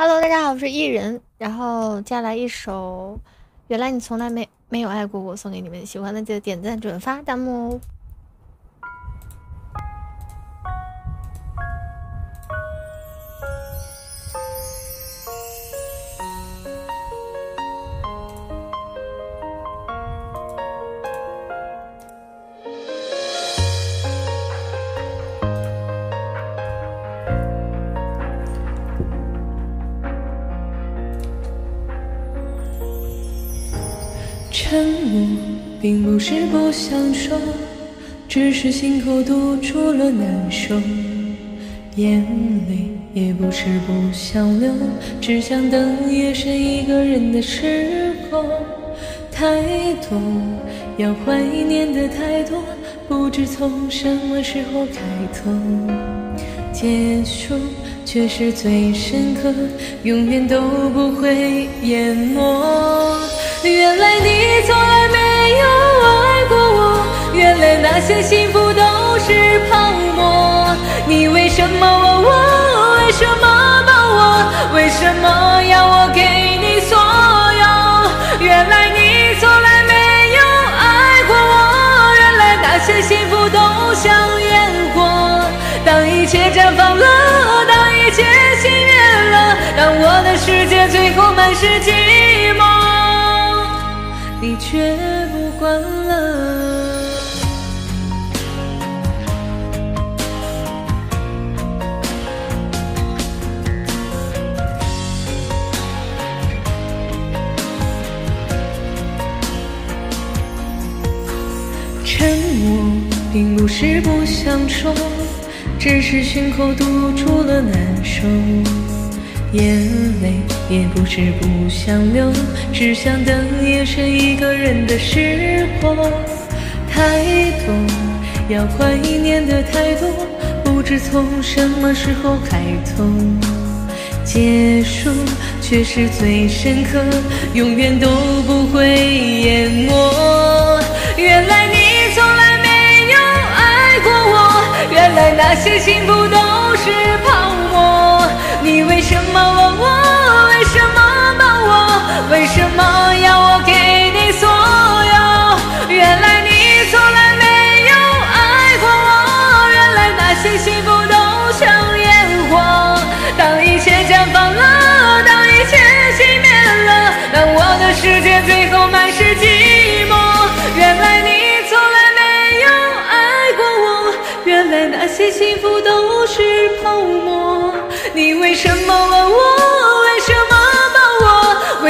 Hello，大家好，我是艺人。然后接下来一首《原来你从来没没有爱过我》，送给你们，喜欢的记得点赞、转发、弹幕哦。沉默并不是不想说，只是心口堵住了难受。眼泪也不是不想流，只想等夜深一个人的时候。太多要怀念的太多，不知从什么时候开头。结束却是最深刻，永远都不会淹没。原来从来没有爱过我，原来那些幸福都是泡沫。你为什么问我？为什么抱我？为什么要我给你所有？原来你从来没有爱过我，原来那些幸福都像烟火。当一切绽放了，当一切熄灭了，当我的世界最后满是寂寞。你却不管了。沉默并不是不想说，只是胸口堵住了难受。眼泪也不是不想留，只想等夜深一个人的时候。太多要怀念的太多，不知从什么时候开头。结束却是最深刻，永远都不会淹没。原来你从来没有爱过我，原来那些幸福都是泡沫。你为什么问我？为什么抱我？为什么要我给你所有？原来你从来没有爱过我，原来那些幸福都像烟火。当一切绽放了，当一切熄灭了，当我的世界最后满是寂寞。原来你从来没有爱过我，原来那些幸福都是泡沫。你为什么问我？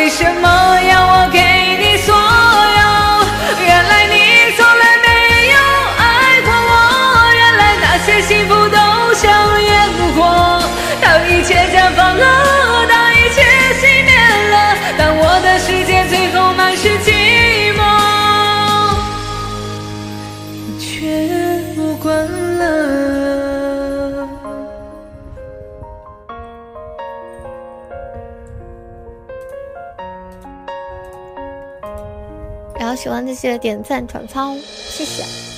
为什么？要我给你所有？原来你从来没有爱过我，原来那些幸福都像烟火。当一切绽放了，当一切熄灭了，当我的世界最后满是寂寞，你却不管了。然后喜欢的记得点赞转发哦，谢谢。